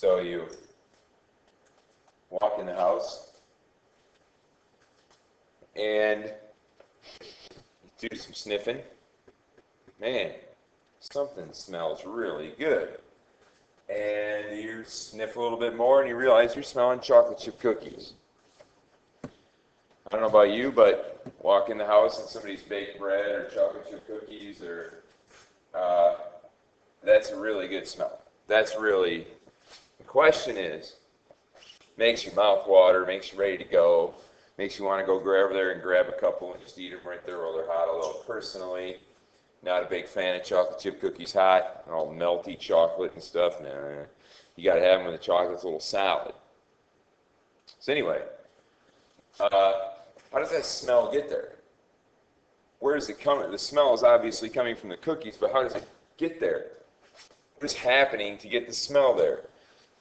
So you walk in the house and do some sniffing. Man, something smells really good. And you sniff a little bit more and you realize you're smelling chocolate chip cookies. I don't know about you, but walk in the house and somebody's baked bread or chocolate chip cookies or uh, that's a really good smell. That's really question is makes your mouth water, makes you ready to go, makes you want to go over there and grab a couple and just eat them right there while they're hot. Although personally, not a big fan of chocolate chip cookies hot, all melty chocolate and stuff. Nah, you got to have them with a chocolate little salad. So anyway, uh, how does that smell get there? Where is it coming? The smell is obviously coming from the cookies, but how does it get there? What is happening to get the smell there?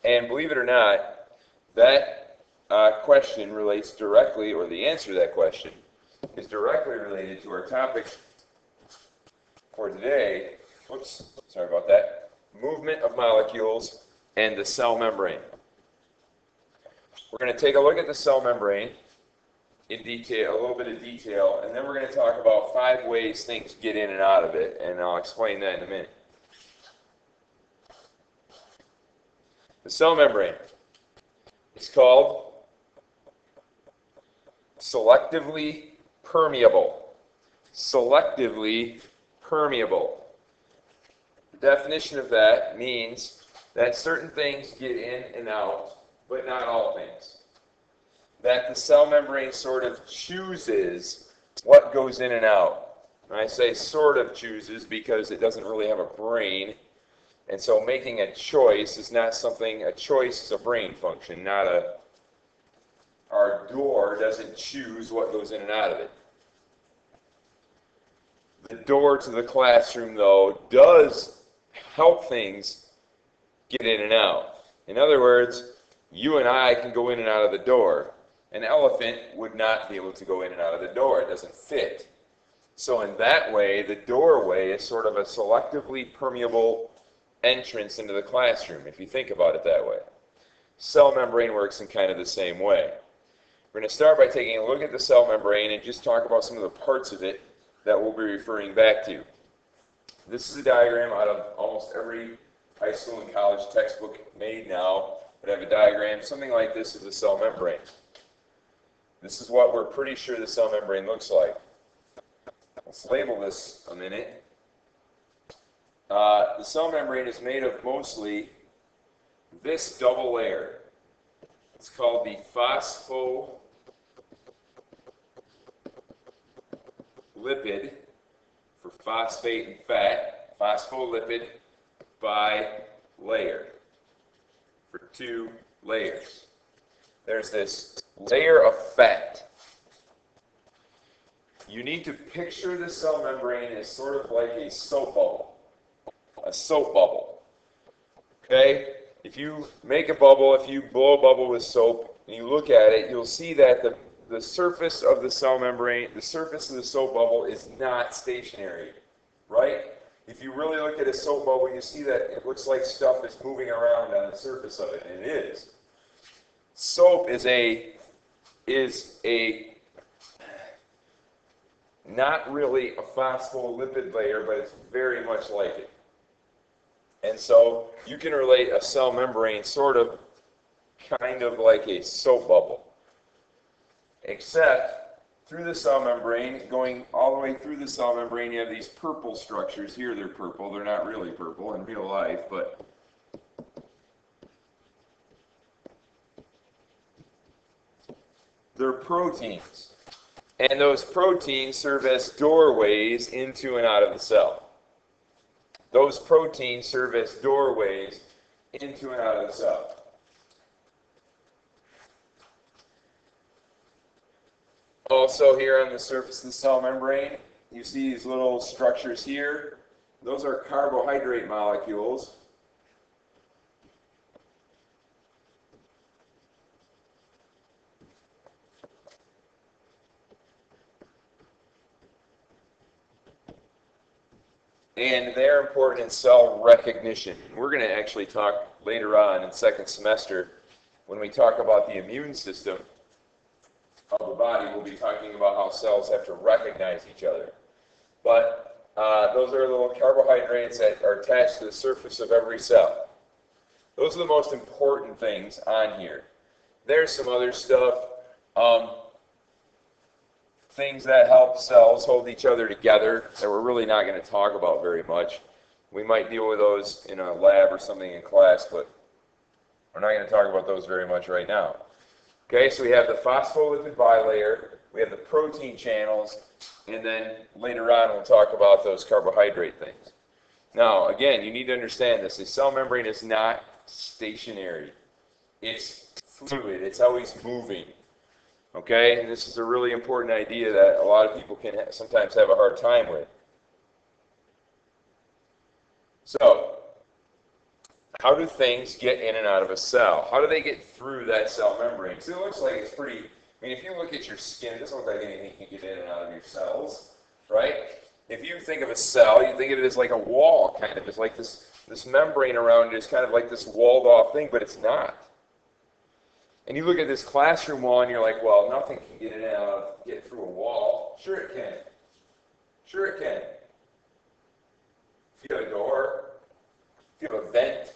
And believe it or not, that uh, question relates directly, or the answer to that question is directly related to our topic for today. Whoops, sorry about that. Movement of molecules and the cell membrane. We're going to take a look at the cell membrane in detail, a little bit of detail, and then we're going to talk about five ways things get in and out of it, and I'll explain that in a minute. The cell membrane is called selectively permeable. Selectively permeable. The definition of that means that certain things get in and out, but not all things that the cell membrane sort of chooses what goes in and out. And I say sort of chooses because it doesn't really have a brain. And so making a choice is not something, a choice is a brain function, not a, our door doesn't choose what goes in and out of it. The door to the classroom, though, does help things get in and out. In other words, you and I can go in and out of the door. An elephant would not be able to go in and out of the door. It doesn't fit. So in that way, the doorway is sort of a selectively permeable entrance into the classroom, if you think about it that way. Cell membrane works in kind of the same way. We're going to start by taking a look at the cell membrane and just talk about some of the parts of it that we'll be referring back to. This is a diagram out of almost every high school and college textbook made now that have a diagram. Something like this is a cell membrane. This is what we're pretty sure the cell membrane looks like. Let's label this a minute. Uh, the cell membrane is made of mostly this double layer. It's called the phospholipid for phosphate and fat, phospholipid by layer for two layers. There's this layer of fat. You need to picture the cell membrane as sort of like a soap bubble. A soap bubble. Okay? If you make a bubble, if you blow a bubble with soap, and you look at it, you'll see that the, the surface of the cell membrane, the surface of the soap bubble is not stationary. Right? If you really look at a soap bubble, you see that it looks like stuff is moving around on the surface of it, and it is. Soap is a is a not really a phospholipid layer, but it's very much like it. And so you can relate a cell membrane sort of kind of like a soap bubble. Except through the cell membrane, going all the way through the cell membrane, you have these purple structures. Here they're purple. They're not really purple in real life, but They're proteins. And those proteins serve as doorways into and out of the cell. Those proteins serve as doorways into and out of the cell. Also here on the surface of the cell membrane, you see these little structures here. Those are carbohydrate molecules. And they're important in cell recognition. We're going to actually talk later on in second semester when we talk about the immune system of the body, we'll be talking about how cells have to recognize each other. But uh, those are little carbohydrates that are attached to the surface of every cell. Those are the most important things on here. There's some other stuff, um, things that help cells hold each other together that we're really not going to talk about very much. We might deal with those in a lab or something in class, but we're not going to talk about those very much right now. Okay, so we have the phospholipid bilayer, we have the protein channels, and then later on we'll talk about those carbohydrate things. Now, again, you need to understand this. The cell membrane is not stationary. It's fluid. It's always moving. Okay, and this is a really important idea that a lot of people can ha sometimes have a hard time with. So, how do things get in and out of a cell? How do they get through that cell membrane? So it looks like it's pretty, I mean, if you look at your skin, it doesn't look like anything can get in and out of your cells, right? If you think of a cell, you think of it as like a wall, kind of. It's like this, this membrane around it is kind of like this walled off thing, but it's not. And you look at this classroom wall and you're like, well, nothing can get in and out, get through a wall. Sure it can. Sure it can. If you have a door, if you have a vent,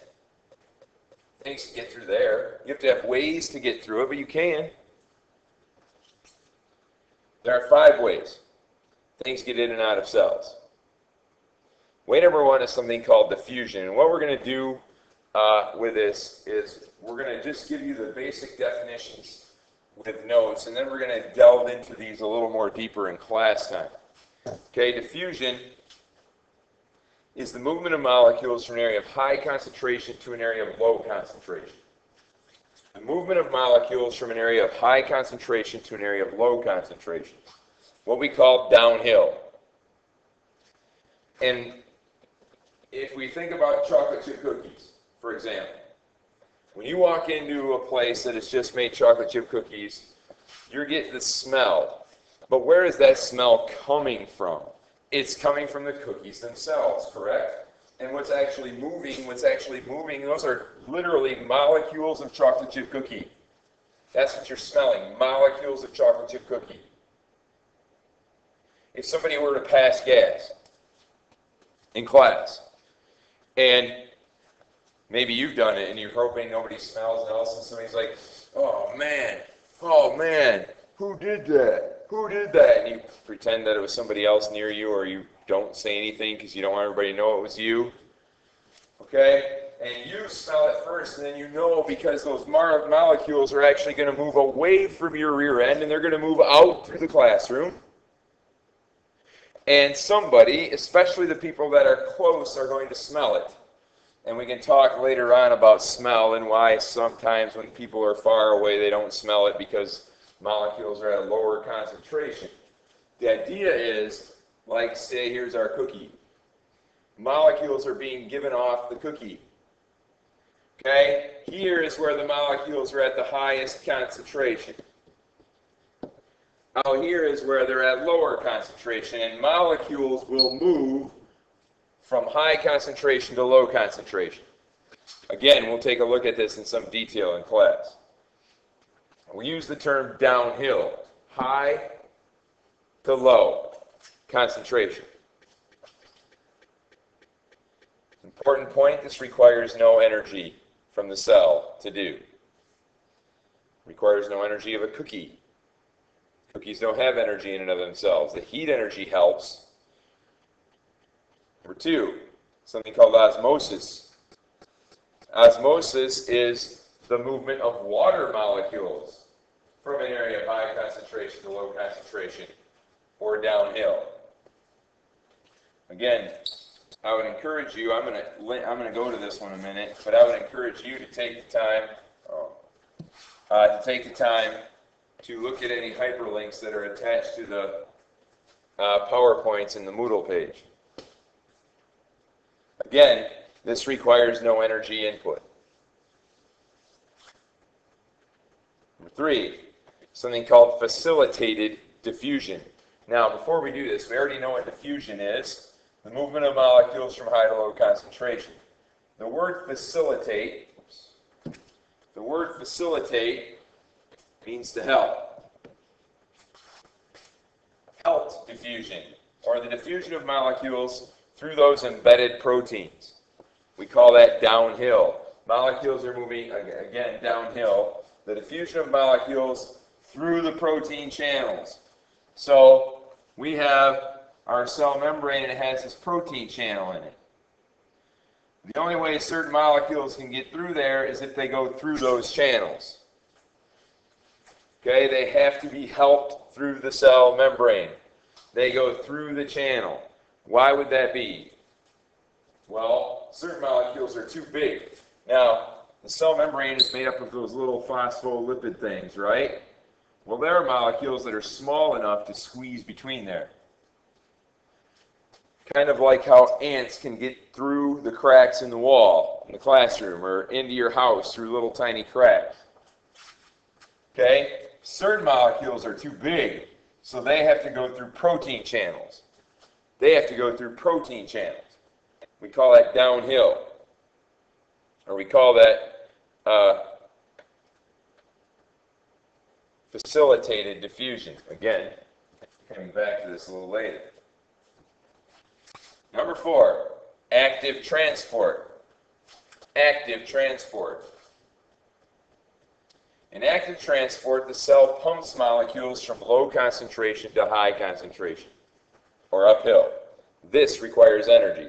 things to get through there. You have to have ways to get through it, but you can. There are five ways things get in and out of cells. Way number one is something called diffusion. And what we're going to do uh, with this is we're going to just give you the basic definitions with notes, and then we're going to delve into these a little more deeper in class time. Okay, diffusion is the movement of molecules from an area of high concentration to an area of low concentration. The movement of molecules from an area of high concentration to an area of low concentration. What we call downhill. And if we think about chocolate chip cookies, for example, when you walk into a place that has just made chocolate chip cookies, you're getting the smell. But where is that smell coming from? it's coming from the cookies themselves, correct? And what's actually moving, what's actually moving, those are literally molecules of chocolate chip cookie. That's what you're smelling, molecules of chocolate chip cookie. If somebody were to pass gas in class, and maybe you've done it and you're hoping nobody smells else, and somebody's like, oh man, oh man, who did that? who did that? And you pretend that it was somebody else near you, or you don't say anything because you don't want everybody to know it was you. Okay? And you smell it first, and then you know because those molecules are actually going to move away from your rear end, and they're going to move out through the classroom. And somebody, especially the people that are close, are going to smell it. And we can talk later on about smell and why sometimes when people are far away, they don't smell it because molecules are at a lower concentration. The idea is, like say, here's our cookie. Molecules are being given off the cookie. Okay? Here is where the molecules are at the highest concentration. Now here is where they're at lower concentration, and molecules will move from high concentration to low concentration. Again, we'll take a look at this in some detail in class. We use the term downhill, high to low concentration. Important point, this requires no energy from the cell to do. Requires no energy of a cookie. Cookies don't have energy in and of themselves. The heat energy helps. Number two, something called osmosis. Osmosis is the movement of water molecules from an area of high concentration to low concentration or downhill. Again, I would encourage you, I'm going to I'm going to go to this one a minute, but I would encourage you to take the time oh, uh, to take the time to look at any hyperlinks that are attached to the uh, PowerPoints in the Moodle page. Again, this requires no energy input. Number three, something called facilitated diffusion. Now, before we do this, we already know what diffusion is. the movement of molecules from high to low concentration. The word facilitate, the word facilitate means to help. Helped diffusion, or the diffusion of molecules through those embedded proteins. We call that downhill. Molecules are moving, again, downhill. The diffusion of molecules through the protein channels. So we have our cell membrane and it has this protein channel in it. The only way certain molecules can get through there is if they go through those channels. Okay, they have to be helped through the cell membrane. They go through the channel. Why would that be? Well, certain molecules are too big. Now, the cell membrane is made up of those little phospholipid things, right? Well, there are molecules that are small enough to squeeze between there. Kind of like how ants can get through the cracks in the wall in the classroom or into your house through little tiny cracks. Okay? Certain molecules are too big, so they have to go through protein channels. They have to go through protein channels. We call that downhill. Or we call that uh, facilitated diffusion. Again, coming back to this a little later. Number four, active transport. Active transport. In active transport, the cell pumps molecules from low concentration to high concentration, or uphill. This requires energy.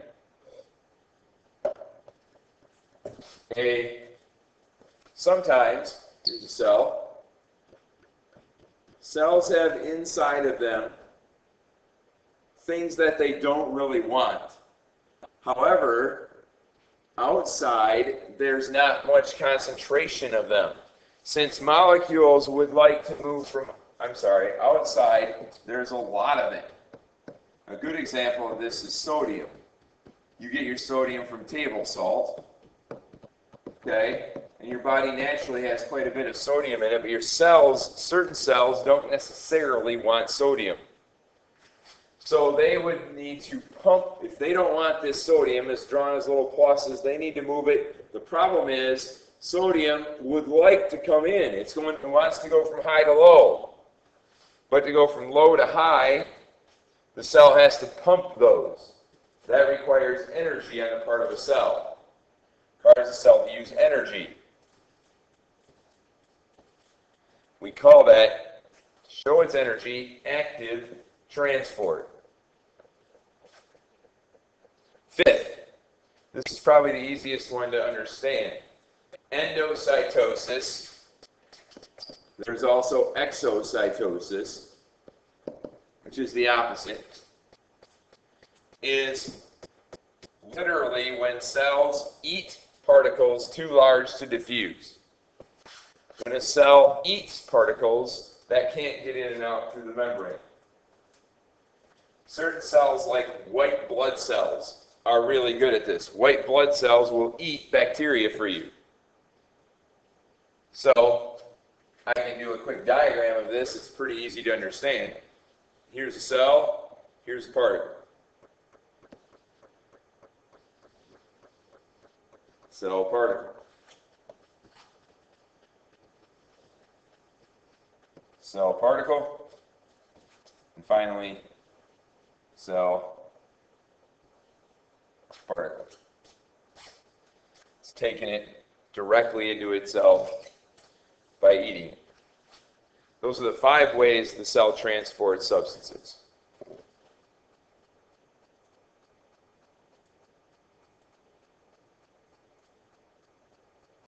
A, sometimes, here's a cell, Cells have inside of them things that they don't really want. However, outside, there's not much concentration of them. Since molecules would like to move from, I'm sorry, outside, there's a lot of it. A good example of this is sodium. You get your sodium from table salt. Okay? and your body naturally has quite a bit of sodium in it, but your cells, certain cells, don't necessarily want sodium. So they would need to pump, if they don't want this sodium, it's drawn as little pluses, they need to move it. The problem is sodium would like to come in. It's going, it wants to go from high to low. But to go from low to high, the cell has to pump those. That requires energy on the part of the cell. Requires the cell to use energy. We call that show its energy active transport. Fifth, this is probably the easiest one to understand. Endocytosis. There's also exocytosis, which is the opposite. Is literally when cells eat particles too large to diffuse. When a cell eats particles that can't get in and out through the membrane. Certain cells, like white blood cells, are really good at this. White blood cells will eat bacteria for you. So, I can do a quick diagram of this. It's pretty easy to understand. Here's a cell, here's a particle. Cell particle. cell particle, and finally, cell particle. It's taking it directly into itself by eating it. Those are the five ways the cell transports substances.